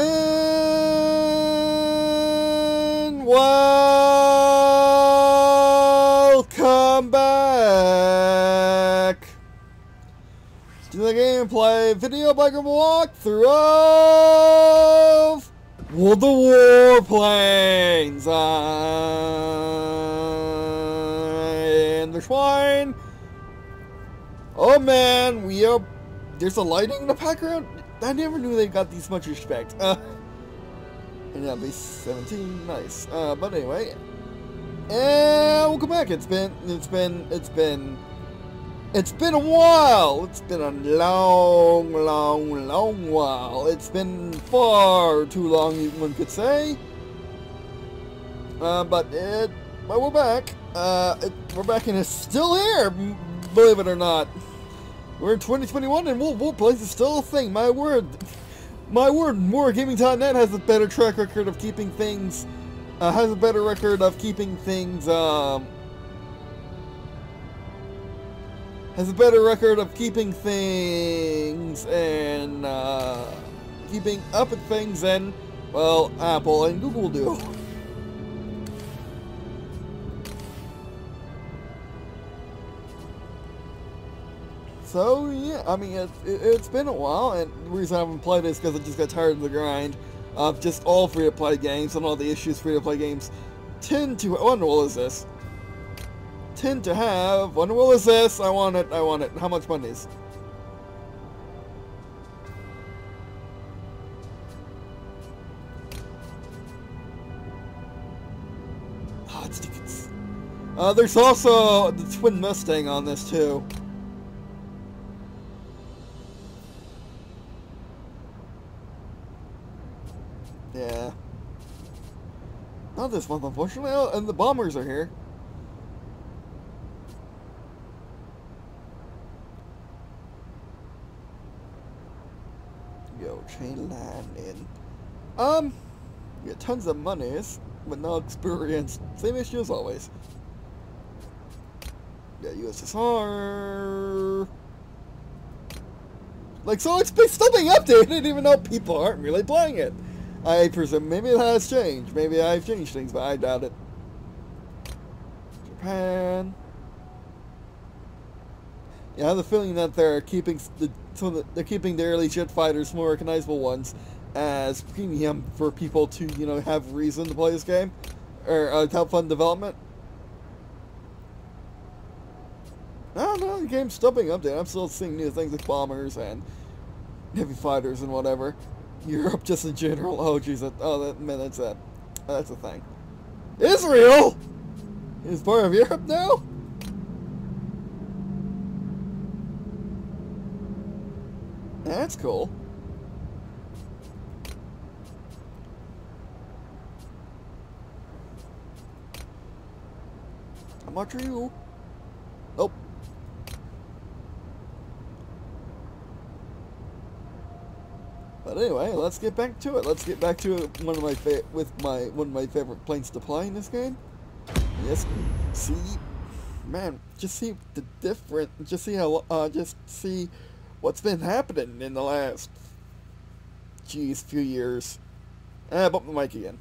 And welcome back to the gameplay video biker walkthrough of World of Warplanes. And the swine. Oh man, we are. There's a lighting in the background. I never knew they got this much respect. Uh, and yeah, base 17, nice. Uh, but anyway, and welcome back. It's been, it's been, it's been, it's been a while. It's been a long, long, long while. It's been far too long, one could say. Uh, but it, but we're back. Uh, it, we're back and it's still here, believe it or not. We're in 2021 and World Warplanes is still a thing. My word. My word, Wargaming.net has a better track record of keeping things, uh, has a better record of keeping things, um, has a better record of keeping things and, uh, keeping up with things than, well, Apple and Google do. So, yeah, I mean, it, it, has been a while, and the reason I haven't played is because I just got tired of the grind of just all free-to-play games and all the issues free-to-play games tend to... What wall is this? Tend to have... What wall is this? I want it, I want it. How much money is Ah, it's tickets. Uh, there's also the Twin Mustang on this, too. Yeah. Not this month, unfortunately. Oh, and the bombers are here. Yo, Chain Lightning. Um, you get tons of monies, but no experience. Same issue as always. Yeah, USSR. Like, so it's still being updated, even though people aren't really playing it. I presume maybe it has changed. Maybe I've changed things, but I doubt it. Japan. Yeah, I have the feeling that they're keeping the so they're keeping the early jet fighters, more recognizable ones, as premium for people to you know have reason to play this game or uh, have fun development. I don't. The game's still being updated. I'm still seeing new things like bombers and heavy fighters and whatever. Europe just in general. Oh, jeez. Oh, that, man, that's that. That's a thing. Israel is part of Europe now? That's cool. How much are you? Nope. But anyway, let's get back to it. Let's get back to it. One of my with my one of my favorite planes to play in this game. Yes, see, man, just see the different. Just see how. Uh, just see what's been happening in the last, geez, few years. Ah, bump the mic again.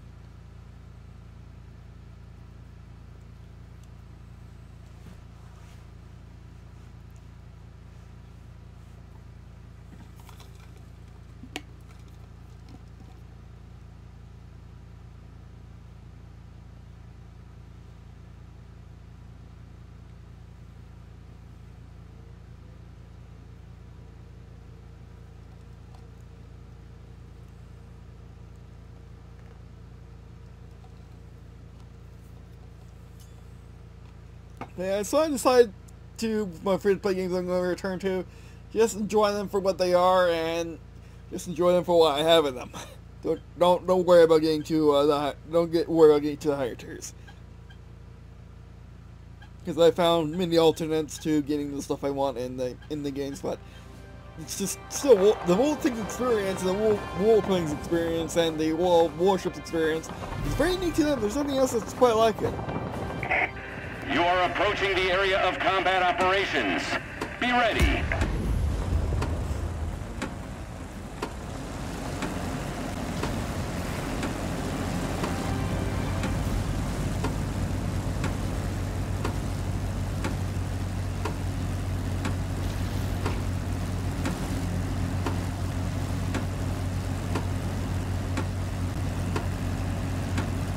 Yeah, so I decided to my free to play games I'm going to return to. Just enjoy them for what they are and just enjoy them for what I have in them. don't don't don't worry about getting to uh, the don't get worry about getting to the higher tiers. Because I found many alternates to getting the stuff I want in the in the games, but it's just still the whole thing's experience, the whole war planes experience, and the wall warships experience is very unique to them. There's nothing else that's quite like it. You are approaching the area of combat operations. Be ready.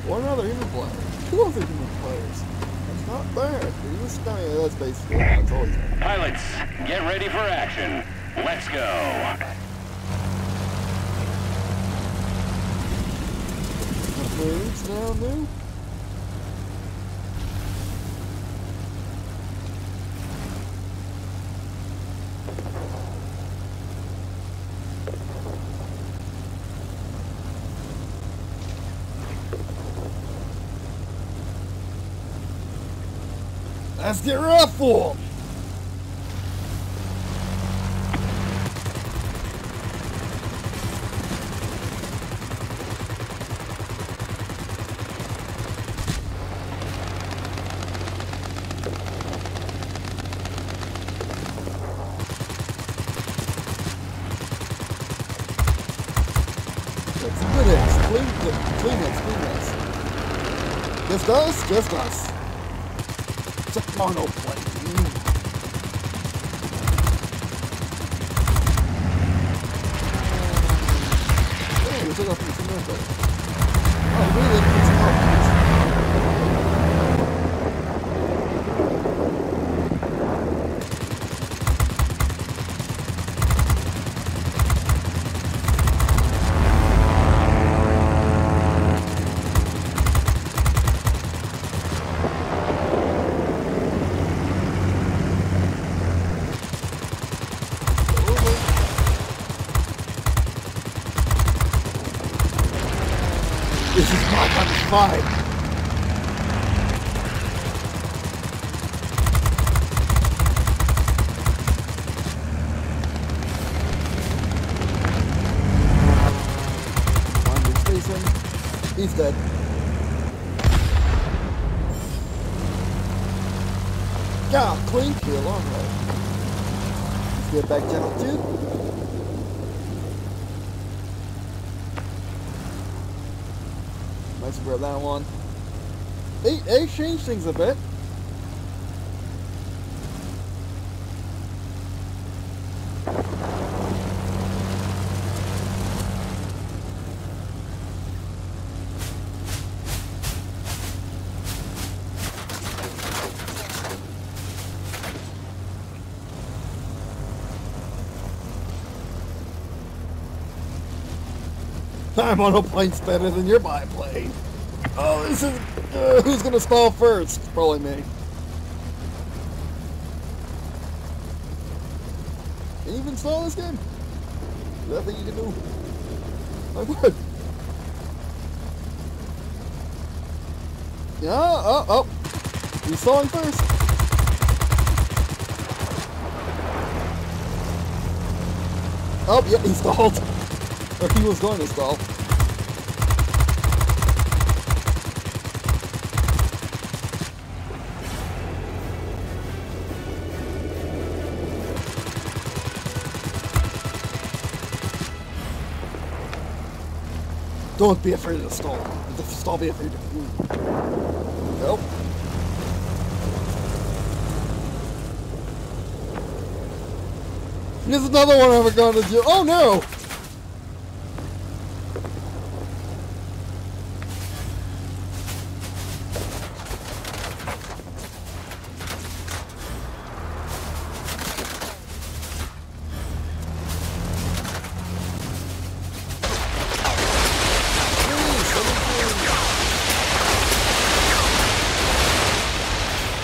One other human player. Two other human players. That's not bad. This guy, that's basically that's always Pilots, get ready for action. Let's go. Foods now new. Let's get ruffled! Clean, clean clean this. Just us, just us. It's a This is my fucking fight. He's dead. Yeah, clean kill, alright. Let's get back channel 2. Let's that one. They, they changed things a bit. Monoplane's better than your biplane. Oh, this is... Uh, who's gonna stall first? Probably me. Can you even stall this game? Is that thing you can do? I would. Yeah, oh, oh. He's stalling first. Oh, yeah, he stalled. Or he was going to stall. Don't be afraid of the stall. The stall be afraid of you. Nope. There's another one I'm going to do. Oh no!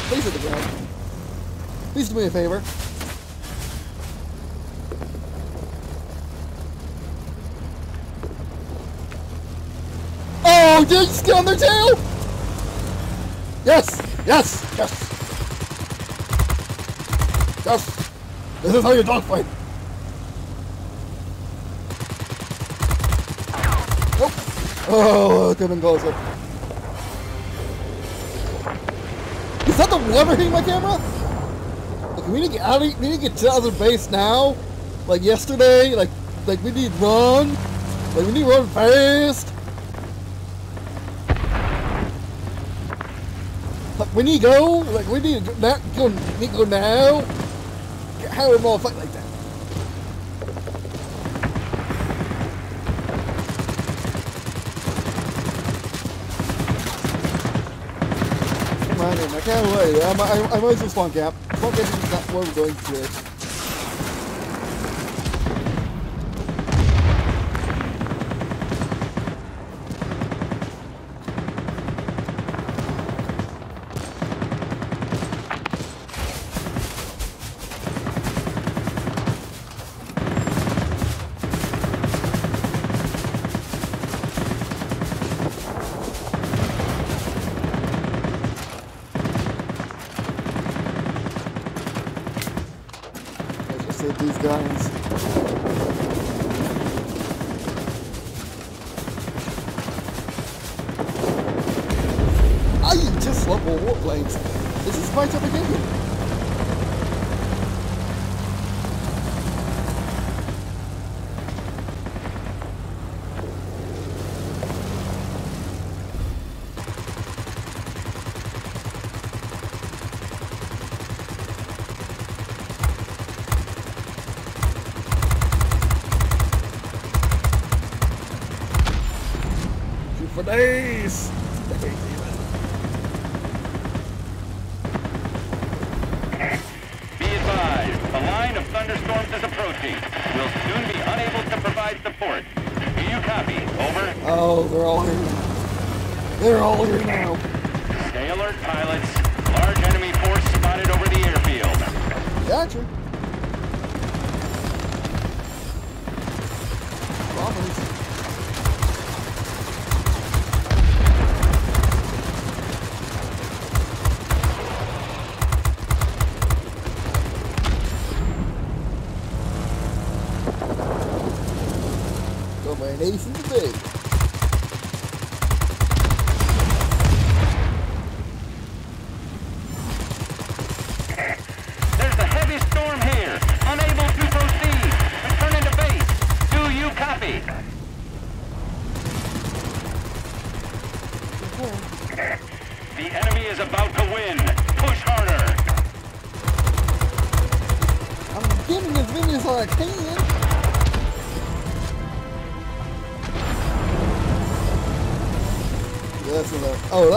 Please hit the ground. Please do me a favor. Oh, did you get on their tail? Yes, yes, yes. Yes. This is how you dogfight. Nope. Oh, could have been closer. Is that the water hitting my camera? Like, we need to get out of, we need to get to the other base now. Like yesterday, like like we need run. Like we need run fast. we need to go. Like we need to go now. Go, need to go now. How we all fight like that? Come on in. I can't wait. I might, I, I might as well spawn cap. Spawn cap is not what we're going to. country. Robinson.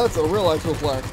That's a real actual flag.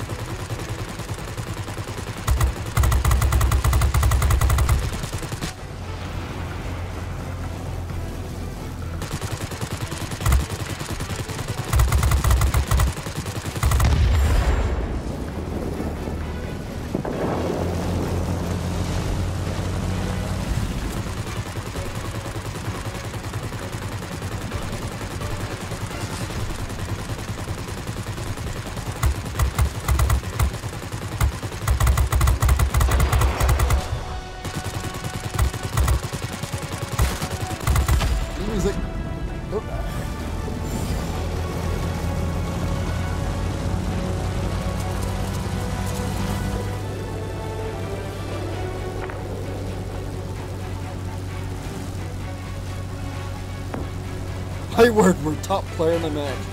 my word, we're top player in the match.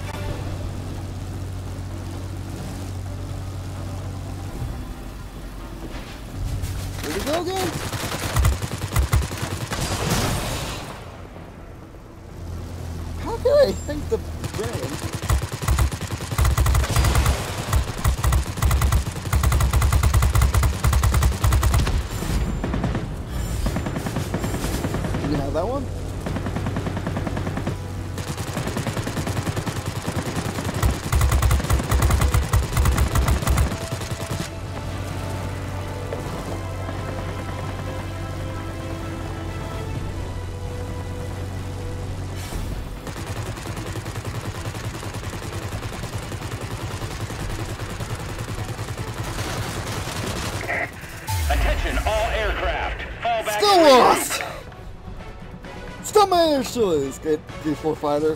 It's good G4 fighter.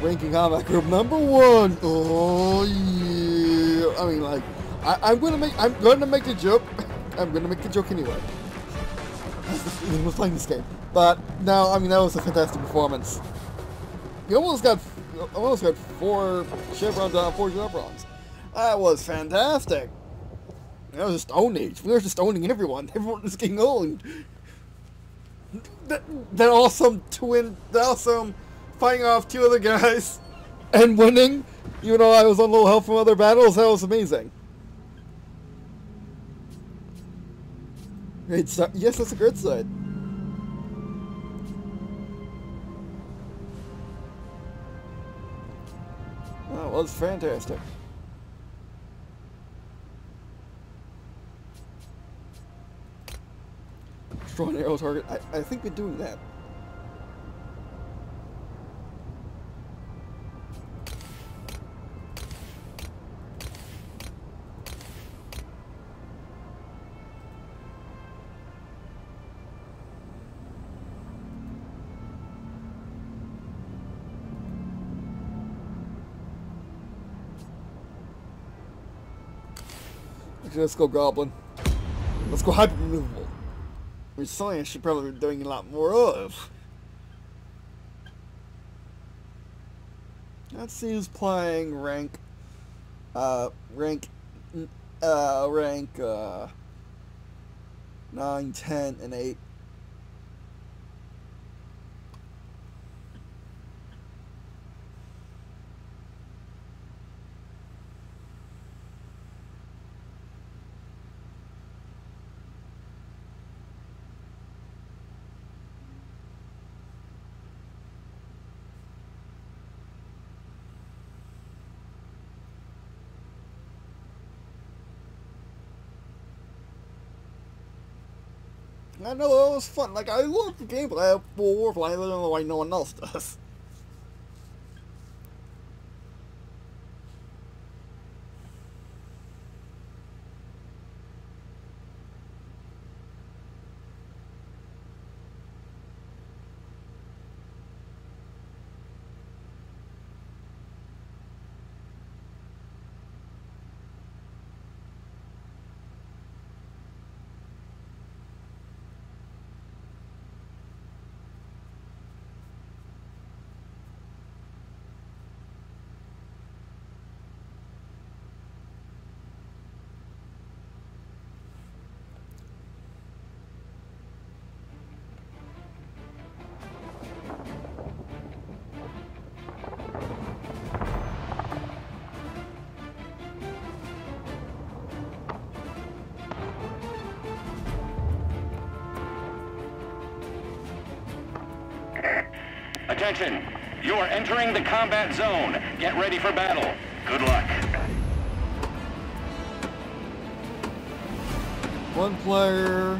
Ranking combat group number one. Oh yeah. I mean like I, am gonna make I'm gonna make a joke. I'm gonna make a joke anyway. We're playing this game. But no, I mean that was a fantastic performance. You almost got almost got four chevrons out, four chevrons. That was fantastic. That was a stone age. We were just owning everyone. Everyone was getting owned. That awesome twin. that awesome. Fighting off two other guys and winning. You know, I was on little help from other battles. That was amazing. It's, yes, that's a good side. Oh, well, it's fantastic. Destroy an arrow target. I, I think we're doing that. Let's go Goblin. Let's go Hyper Removable. Which I should probably be doing a lot more of. Let's see who's playing rank, uh, rank, uh, rank, uh, 9, 10, and 8. I know it was fun. Like I love the gameplay of World Warfare. I don't know why no one else does. Attention! You are entering the combat zone. Get ready for battle. Good luck. One player.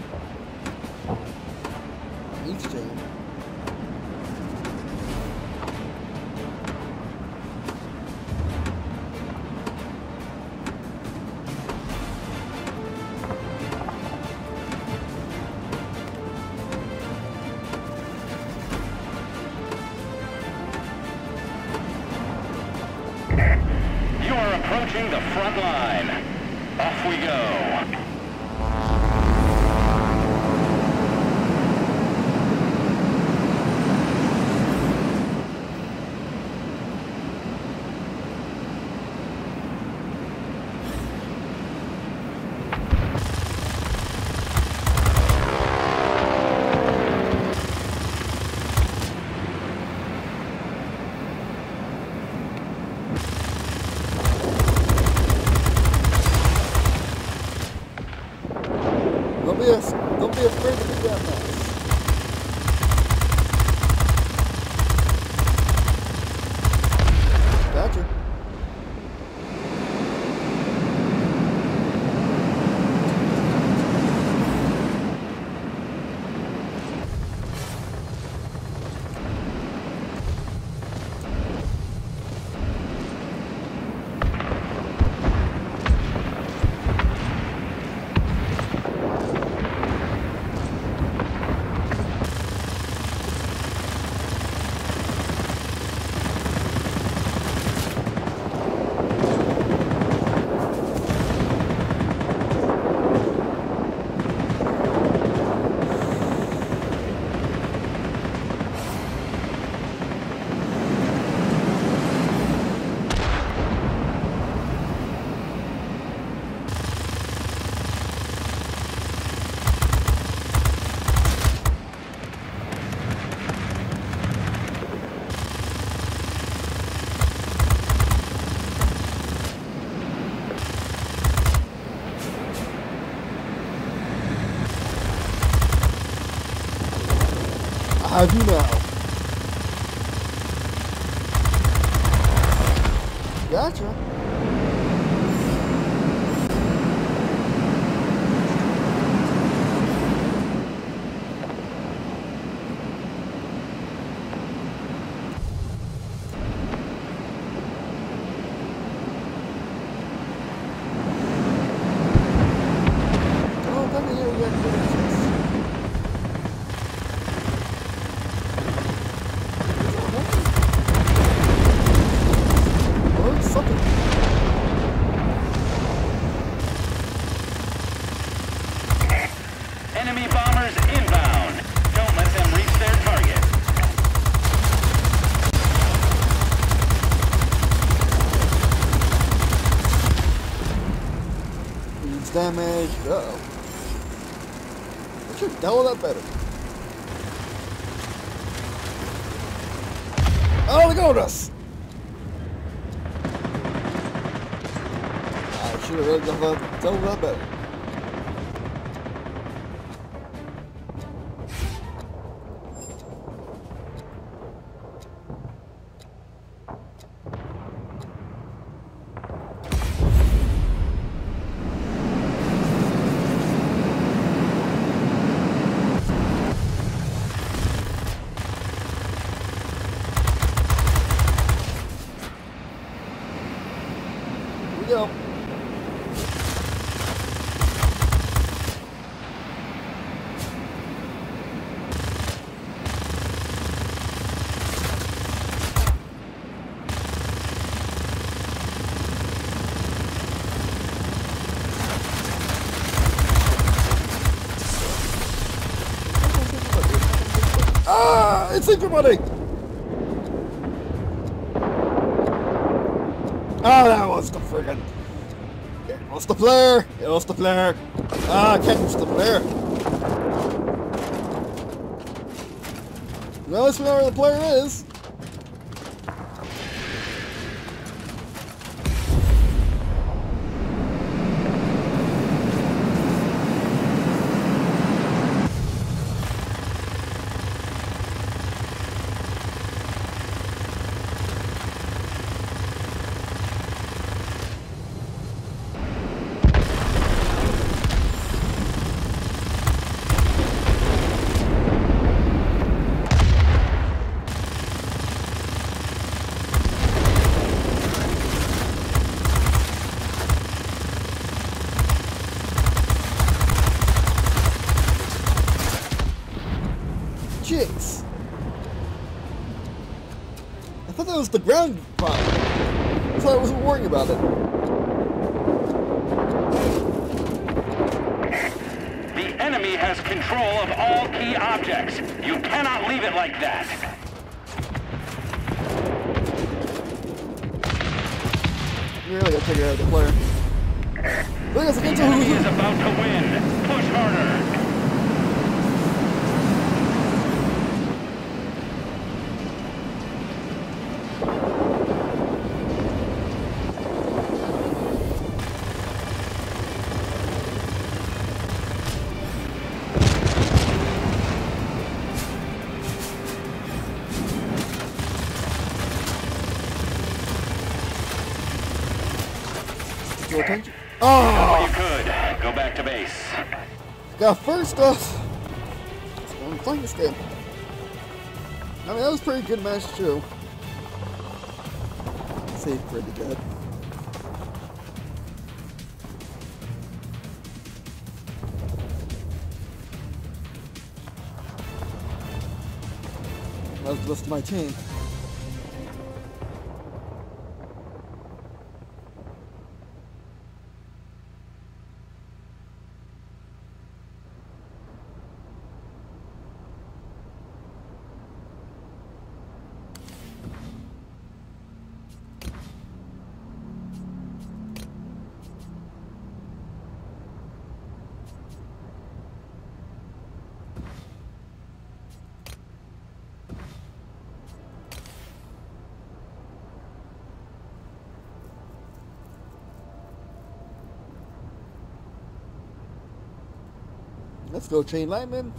Be, a, don't be afraid to do that I do now. Gotcha. Oh, come here, you got good Oh, something. Enemy bombers inbound. Don't let them reach their target. Needs damage. Uh oh. I should have dealt with that better. Oh, at us! I should have read the dealt with that better. Ah! Oh, that was the friggin' It was the player! It was the player! Ah, use the let's know where the player is. Chicks. I thought that was the ground problem. I I wasn't worrying about it. The enemy has control of all key objects. You cannot leave it like that. You really gotta figure out the player. Look, it's The against enemy who is about to win. Oh, you could. Go back to base. got first off. I'm playing this game. I mean, that was a pretty good match too. Saved pretty good. That was the rest of my team. Let's go, Chain Lightning.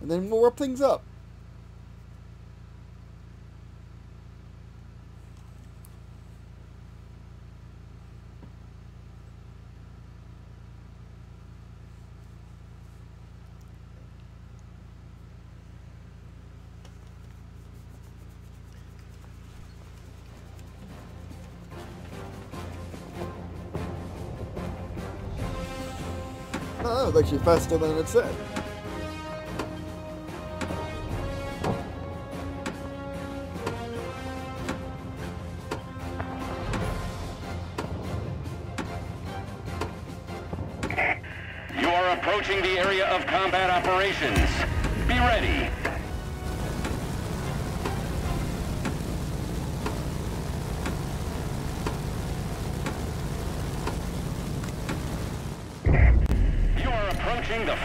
And then we'll wrap things up. It was actually faster than it said.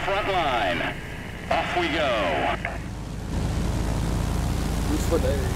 Front line. Off we go. Use for days.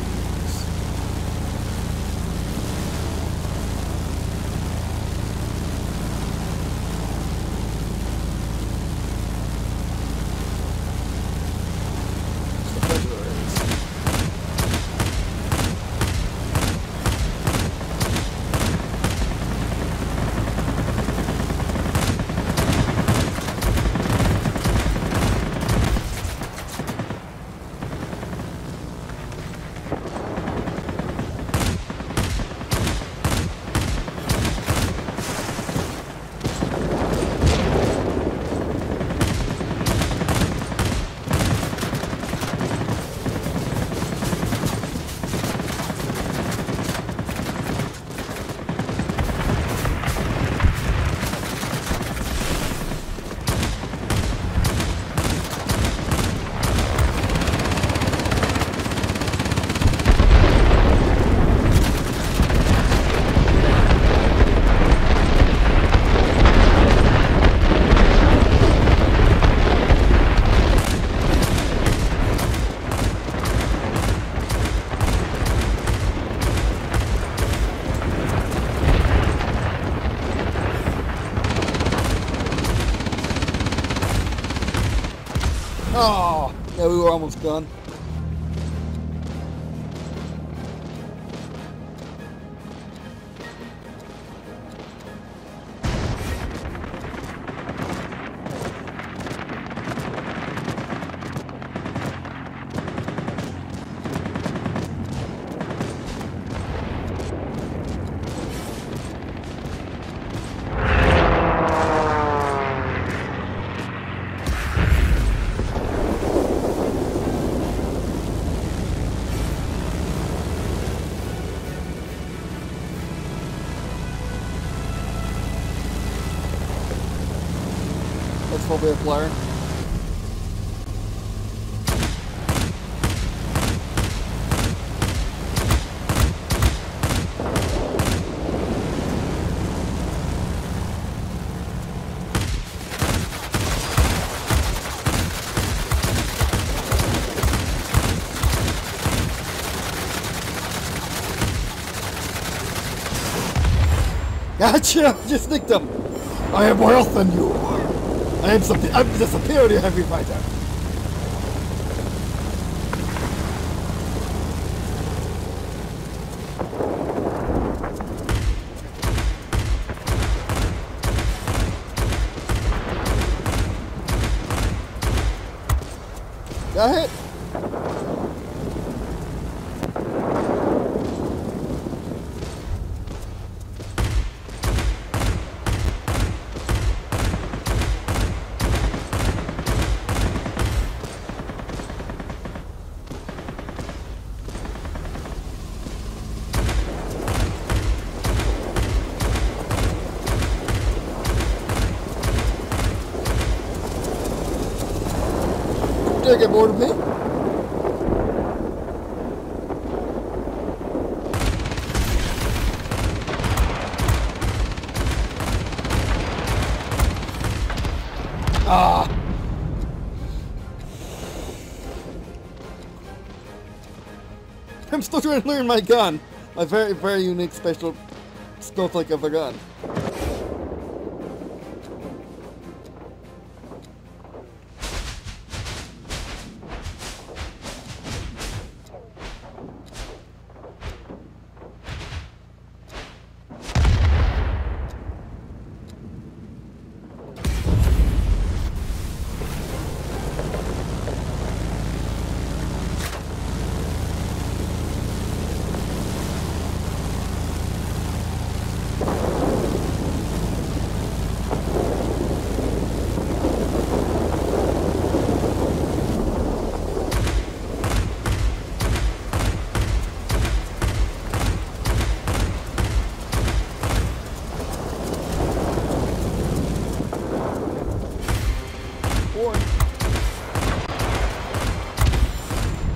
Yeah, we That's probably a flyer. Gotcha! Just nicked them! I am more health than you! I am, supe- I'm the superior heavy fighter! Got hit! Get bored of me? Ah! I'm still trying to learn my gun. My very, very unique special snowflake of a gun.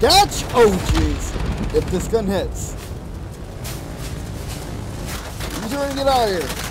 Catch! Oh, jeez. If this gun hits. He's trying to get out of here.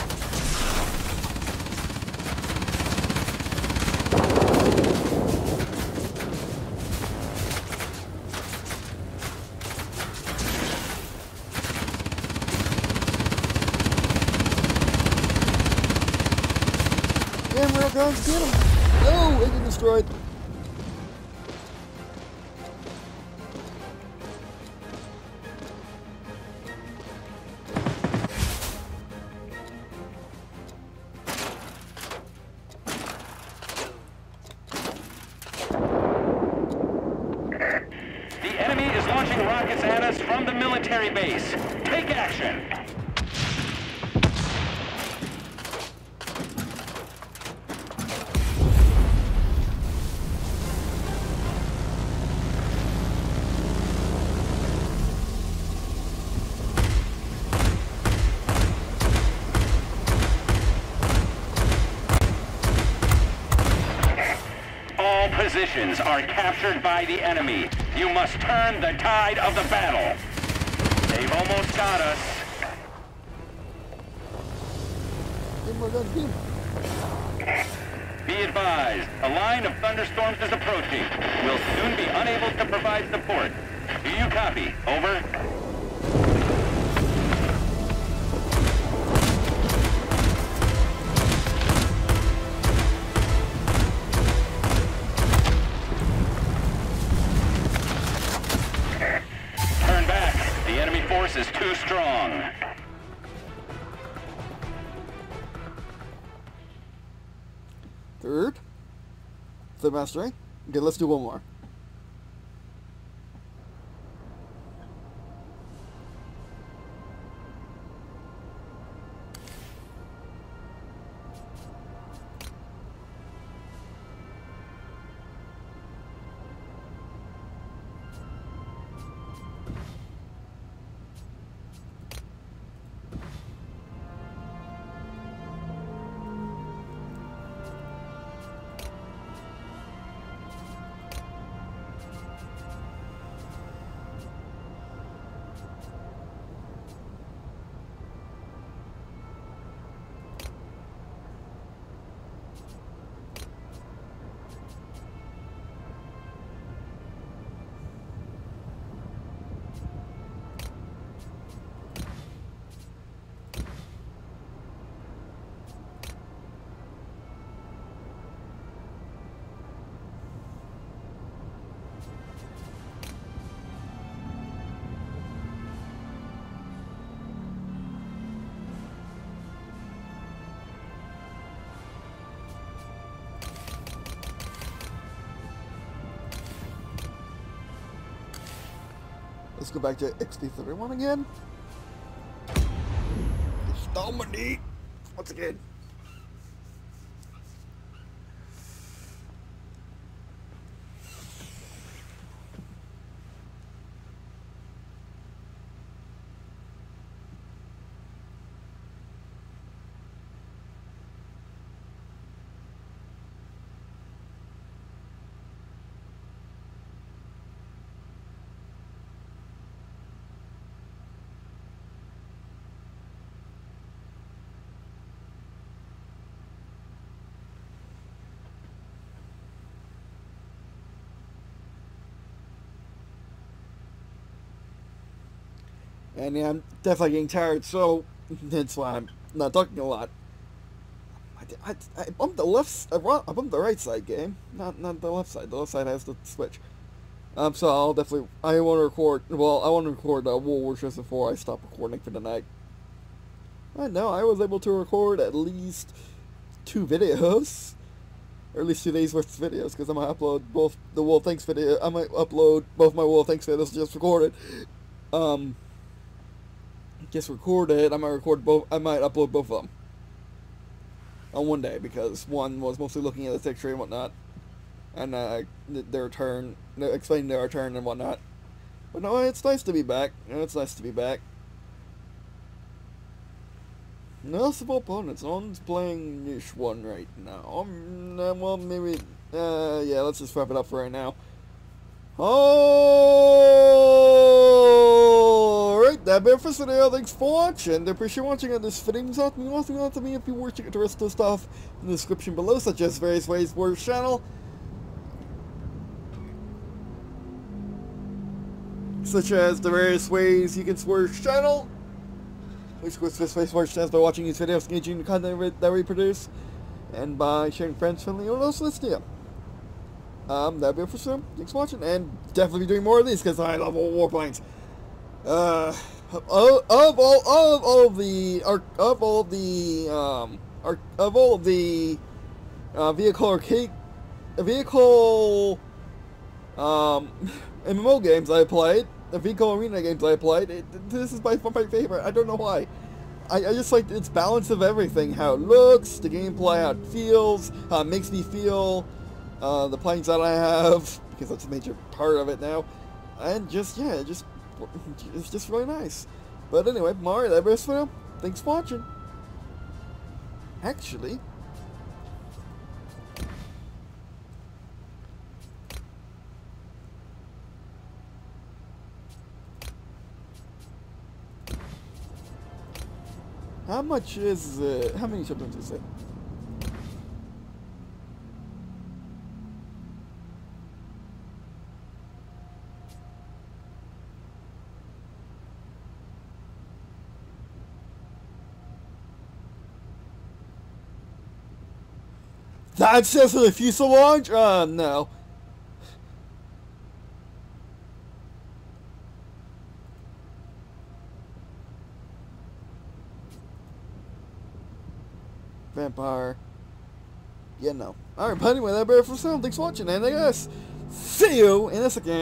Positions are captured by the enemy. You must turn the tide of the battle. They've almost got us. Be advised, a line of thunderstorms is approaching. We'll soon be unable to provide support. Do you copy? Over. Mastering. Okay, let's do one more. Let's go back to XP31 again. Dominique! Once again. And yeah, I'm definitely getting tired, so that's why I'm not talking a lot. I, I, I bumped the left, I bumped the right side game, not not the left side. The left side has the switch. Um, so I'll definitely, I want to record, well, I want to record uh, World War Just before I stop recording for the night. I know, I was able to record at least two videos. Or at least two days worth of videos, because I might upload both the World Thanks video, I might upload both my World Thanks videos just recorded. Um, just record it. I might record both. I might upload both of them on one day because one was mostly looking at the picture and whatnot, and uh, th- their turn, explaining their turn and whatnot. But no, it's nice to be back. It's nice to be back. Noticeable opponents. No one's playing niche one right now. Um, well, maybe. Uh, yeah. Let's just wrap it up for right now. Alright, that bit for today. Thanks for watching. I appreciate watching on this fitting out me also to me if you to get the rest of the stuff in the description below, such as various ways for channel. Such as the various ways you can support channel. Which was this way support channels by watching these videos, engaging the content that we produce, and by sharing friends, family, and also listening. Um, that'd be it for some. Thanks for watching, and definitely be doing more of these because I love old warplanes. Uh, of, all of all of the of all of the um of all of the uh, vehicle arcade vehicle um MMO games I played, the vehicle arena games I played, it, this is by far my favorite. I don't know why. I, I just like its balance of everything, how it looks, the gameplay, how it feels, how it makes me feel uh, the planes that I have, because that's a major part of it now, and just, yeah, just, it's just really nice. But anyway, Mario, that best for now. Thanks for watching. Actually, How much is, uh, how many children is it? That's just the fuselage? Uh, no. Vampire. Yeah, no. Alright, but anyway, that bear for sound. Thanks for watching, and I guess see you in a second.